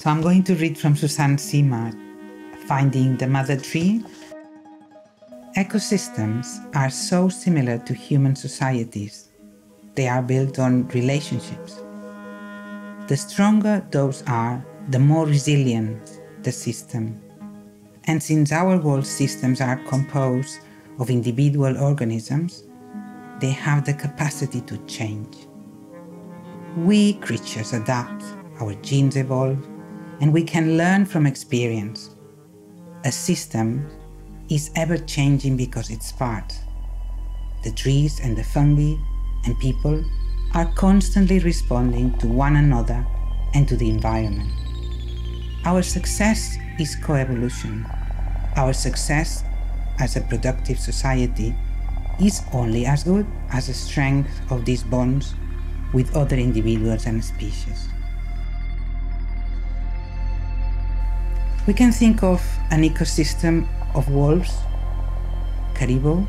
So I'm going to read from Suzanne Simard, Finding the Mother Tree. Ecosystems are so similar to human societies. They are built on relationships. The stronger those are, the more resilient the system. And since our world systems are composed of individual organisms, they have the capacity to change. We creatures adapt, our genes evolve, and we can learn from experience. A system is ever changing because it's part. The trees and the fungi and people are constantly responding to one another and to the environment. Our success is coevolution. Our success as a productive society is only as good as the strength of these bonds with other individuals and species. We can think of an ecosystem of wolves, caribou,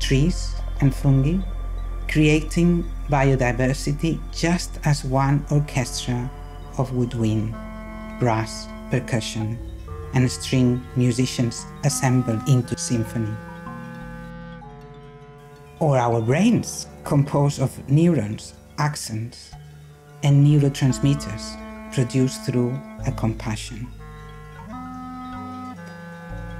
trees, and fungi, creating biodiversity just as one orchestra of woodwind, brass, percussion, and string musicians assemble into symphony. Or our brains, composed of neurons, axons, and neurotransmitters produced through a compassion.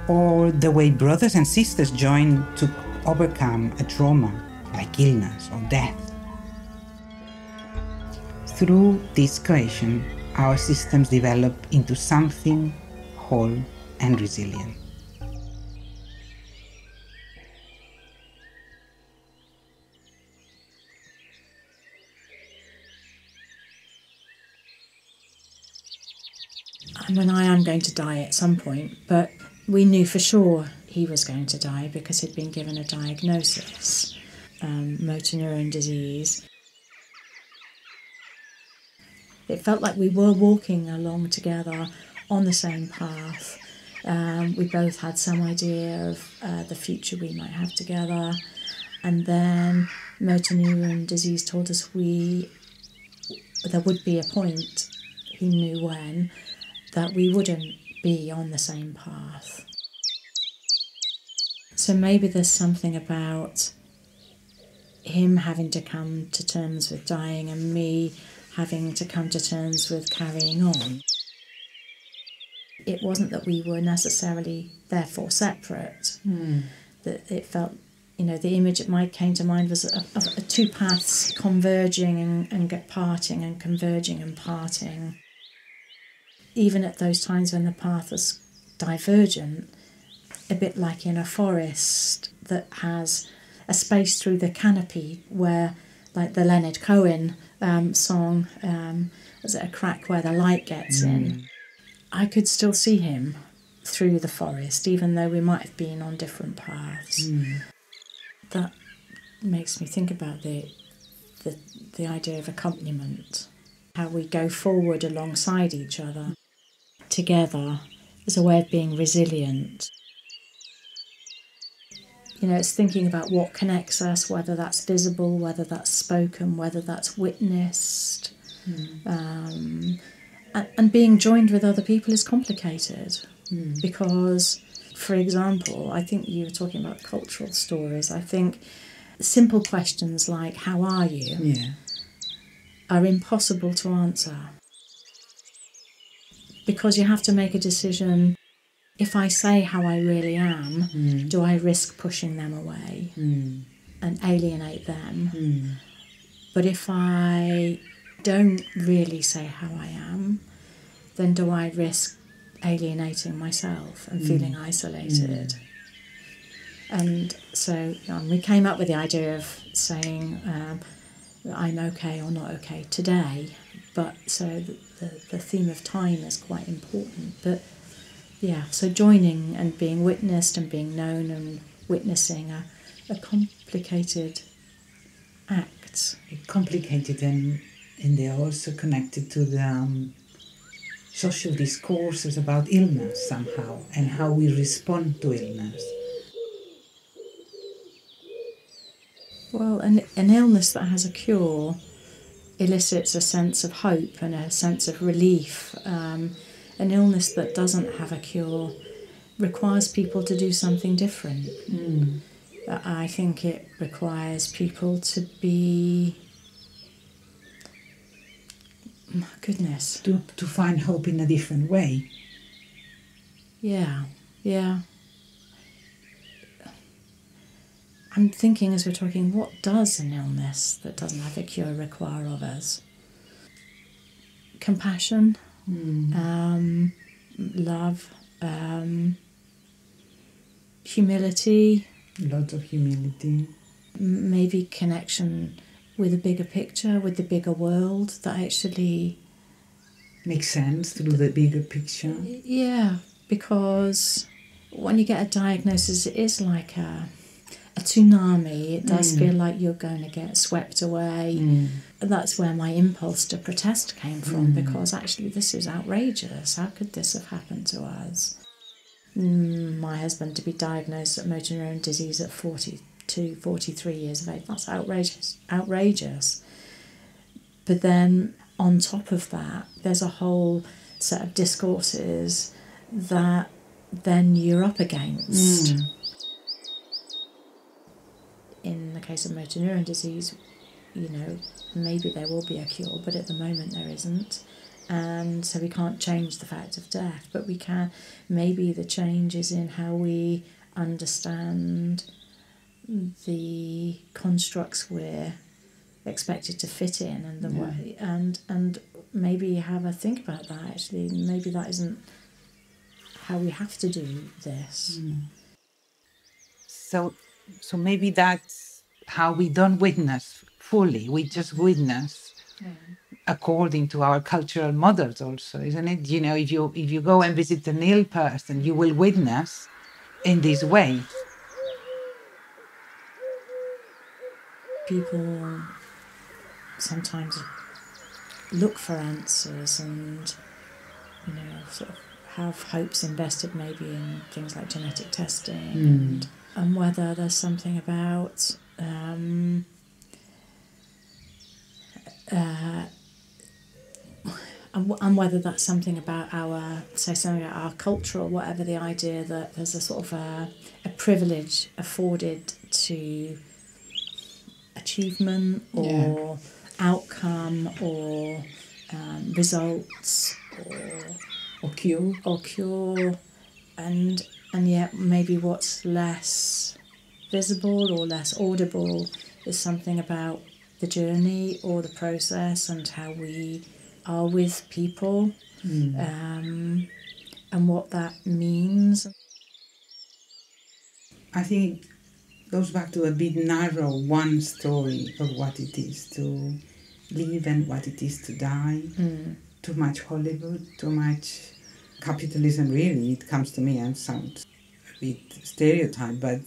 Or the way brothers and sisters join to overcome a trauma like illness or death. Through this creation, our systems develop into something whole and resilient. I mean, I am going to die at some point, but we knew for sure he was going to die because he'd been given a diagnosis um, motor neurone disease. It felt like we were walking along together on the same path. Um, we both had some idea of uh, the future we might have together. And then motor neuron disease told us we there would be a point, he knew when, that we wouldn't be on the same path. So maybe there's something about him having to come to terms with dying and me having to come to terms with carrying on. It wasn't that we were necessarily therefore separate. Mm. That it felt, you know, the image that might came to mind was of, two paths converging and, and get parting and converging and parting. Even at those times when the path is divergent, a bit like in a forest that has a space through the canopy where, like the Leonard Cohen um, song, um, was it a crack where the light gets mm. in? I could still see him through the forest, even though we might have been on different paths. Mm. That makes me think about the, the the idea of accompaniment, how we go forward alongside each other, together, as a way of being resilient. You know, it's thinking about what connects us, whether that's visible, whether that's spoken, whether that's witnessed. Mm. Um, and, and, being joined with other people is complicated mm. because, for example, I think you were talking about cultural stories. I think simple questions like, How are you? Yeah. are impossible to answer because you have to make a decision if I say how I really am, mm. do I risk pushing them away mm. and alienate them? Mm. But if I don't really say how I am, then do I risk alienating myself and feeling isolated? And so um, we came up with the idea of saying um, I'm okay or not okay today, but so the, the, the theme of time is quite important. But yeah, so joining and being witnessed and being known and witnessing are, are complicated acts. Complicated and, and they're also connected to the um, social discourses about illness somehow and how we respond to illness. Well, an, an illness that has a cure elicits a sense of hope and a sense of relief. Um, an illness that doesn't have a cure requires people to do something different. Mm. I think it requires people to be. My goodness. To, to find hope in a different way. Yeah, yeah. I'm thinking as we're talking, what does an illness that doesn't have a cure require of us? Compassion, Mm. um, love, um, humility, Lots of humility. maybe connection with a bigger picture, with the bigger world that actually, Makes sense to do the bigger picture. yeah, because when you get a diagnosis, it is like a, a tsunami. It does Mm. feel like you're going to get swept away. Mm. That's where my impulse to protest came from Mm. because actually, this is outrageous. How could this have happened to us? Mm, my husband to be diagnosed with motor neuron disease at 42, 43 years of age, that's outrageous. Outrageous. But then on top of that, there's a whole set of discourses that then you're up against. Mm. In the case of motor neuron disease, you know, maybe there will be a cure, but at the moment there isn't. And so we can't change the fact of death, but we can. Maybe the change is in how we understand the constructs we're expected to fit in and the Yeah. way and and maybe have a think about that actually maybe that isn't how we have to do this mm. So, so maybe that's how we don't witness fully. We just witness according to our cultural models, also, isn't it? You know, if you if you go and visit an ill person, you will witness in this way. people sometimes look for answers and you know sort of have hopes invested maybe in things like genetic testing mm. and, and whether there's something about um, uh, and, and whether that's something about our say something about our culture or whatever the idea that there's a sort of a, a privilege afforded to achievement or outcome or um, results or Or cure. or cure and and yet maybe what's less visible or less audible is something about the journey or the process and how we are with people um, and what that means I think it goes back to a bit narrow one story of what it is to live and what it is to die. Too much Hollywood, too much capitalism, really. It comes to me and sounds a bit stereotyped, but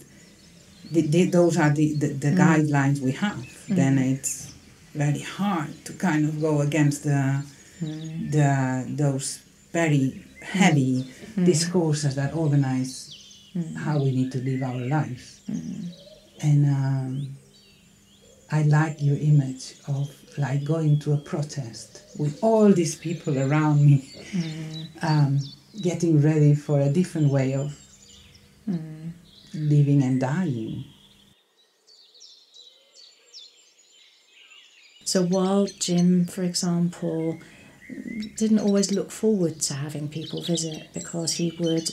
the, the, those are the, the, the mm. guidelines we have. Then mm. it's very hard to kind of go against the, mm. the those very heavy discourses that organize how we need to live our lives. And um, I like your image of like going to a protest with all these people around me, um, getting ready for a different way of living and dying. So while Jim, for example, didn't always look forward to having people visit because he would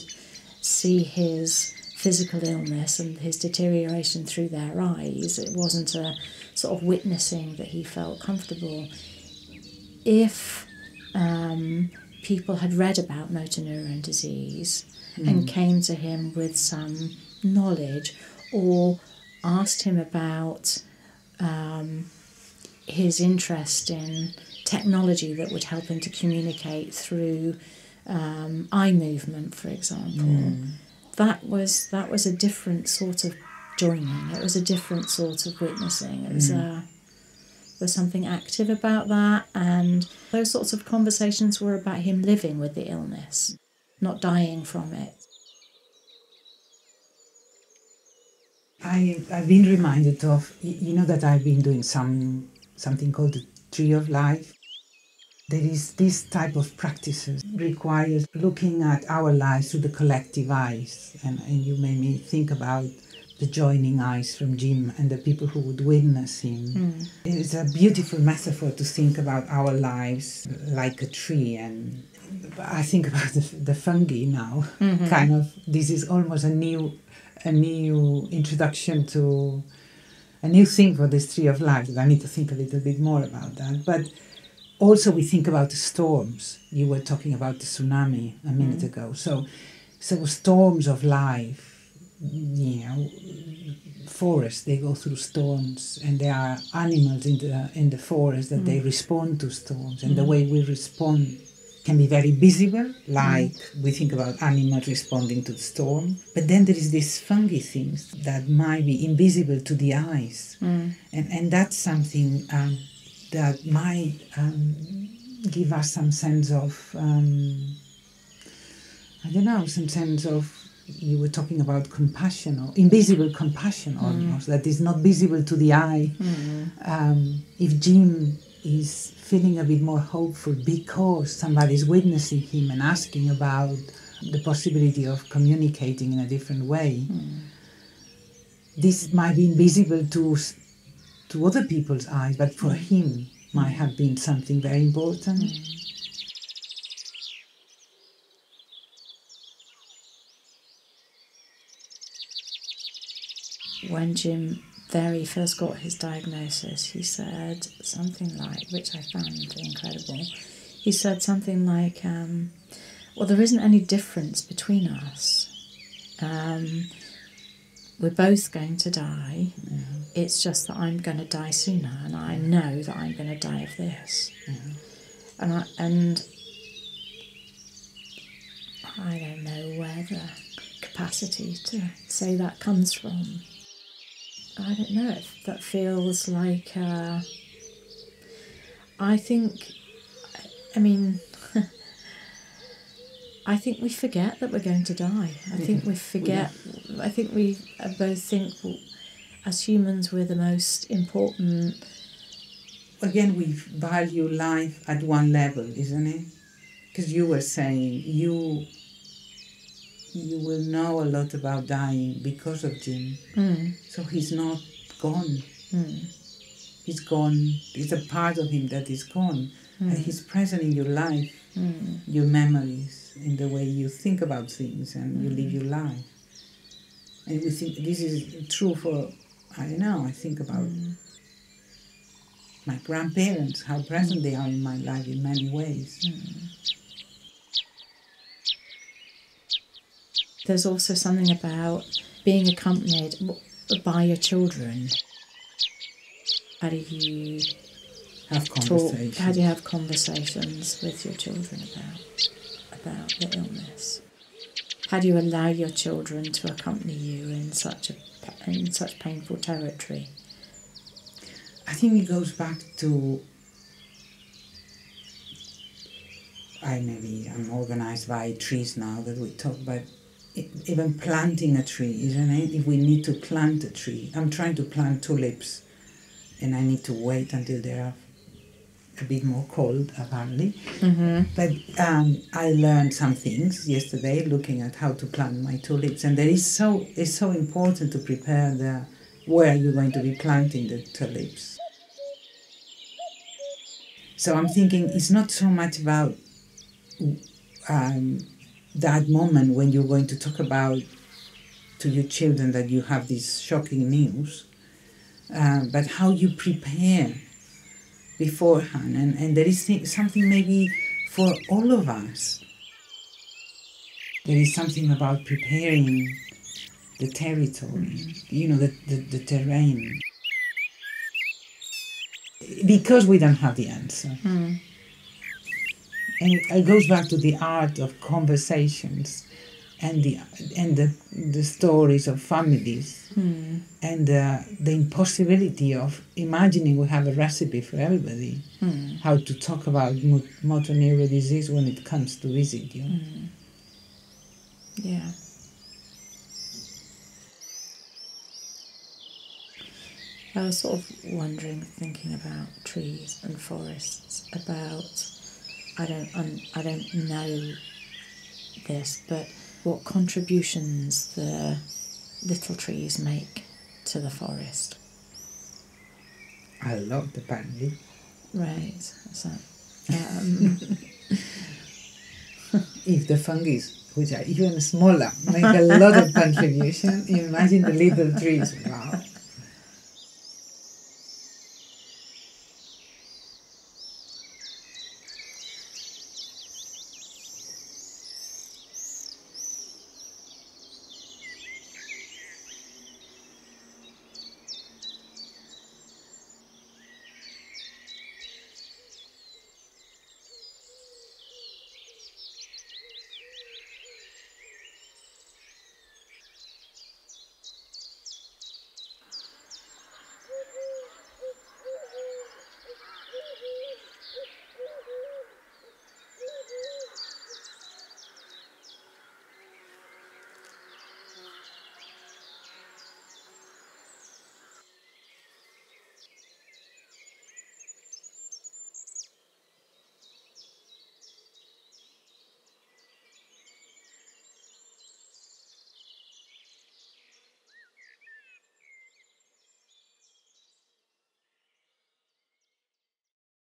see his physical illness and his deterioration through their eyes, it wasn't a sort of witnessing that he felt comfortable. If um, people had read about motor neuron disease and came to him with some knowledge or asked him about um, his interest in technology that would help him to communicate through um, eye movement, for example. That was that was a different sort of joining. It was a different sort of witnessing. It was a there's something active about that, and those sorts of conversations were about him living with the illness, not dying from it. I, I've been reminded of, you know, that I've been doing some something called the tree of life. There is this type of practices requires looking at our lives through the collective eyes, and, and you made me think about the joining eyes from Jim and the people who would witness him. Mm. It's a beautiful metaphor to think about our lives like a tree, and I think about the, the fungi now. Mhm. Kind of, this is almost a new, a new introduction to a new thing for this tree of life. I need to think a little bit more about that, but. Also, we think about the storms. You were talking about the tsunami a minute Mm. ago. So, so storms of life, you know, forests they go through storms and there are animals in the in the forest that they respond to storms and the way we respond can be very visible like we think about animals responding to the storm but then there is these fungi things that might be invisible to the eyes Mm. and and that's something um, that might um, give us some sense of um, I don't know some sense of you were talking about compassion or invisible compassion almost that is not visible to the eye. Mm. Um, if Jim is feeling a bit more hopeful because somebody is witnessing him and asking about the possibility of communicating in a different way, hmm. this might be invisible to to other people's eyes, but for hmm. him might have been something very important. Hmm. when Jim very first got his diagnosis, he said something like, which I found incredible. He said something like, um, "Well, there isn't any difference between us. Um, we're both going to die. It's just that I'm going to die sooner, and I know that I'm going to die of this." And I, and I don't know where the capacity to say that comes from. I don't know if that feels like. Uh, I think. I mean. I think we forget that we're going to die. I think we forget. I think we uh, both think, well, as humans, we're the most important. Again, we value life at one level, isn't it? Because you were saying you you will know a lot about dying because of Jim. Mm, So he's not gone. mm, He's gone. It's a part of him that is gone. And he's present in your life, mm, your memories, in the way you think about things and you live your life. And we think this is true for, I don't know, I think about my grandparents, how present they are in my life in many ways. There's also something about being accompanied by your children. How do you Have talk? conversations. How do you have conversations with your children about about the illness? How do you allow your children to accompany you in such a in such painful territory? I think it goes back to I maybe I'm organized by trees now that we talk about e- even planting a tree, isn't it? If we need to plant a tree, I'm trying to plant tulips, and I need to wait until they are a bit more cold, apparently. Mm-hmm. But um, I learned some things yesterday looking at how to plant my tulips, and there is so it's so important to prepare the where you're going to be planting the tulips. So I'm thinking it's not so much about um, that moment when you're going to talk about to your children that you have this shocking news, uh, but how you prepare beforehand. And, and there is something maybe for all of us. There is something about preparing the territory, you know, the, the, the terrain. Because we don't have the answer. Mm. And it, it goes back to the art of conversations and the, and the, the stories of families Mm. and uh, the impossibility of imagining we have a recipe for everybody Mm. how to talk about mo- motor neuron disease when it comes to visit you. Yeah. I was sort of wondering, thinking about trees and forests, about I don't un, I don't know this, but what contributions the little trees make to the forest. A lot, apparently. Right. So, um, If the fungus, which are even smaller, make a lot of contribution, imagine the little trees. Wow.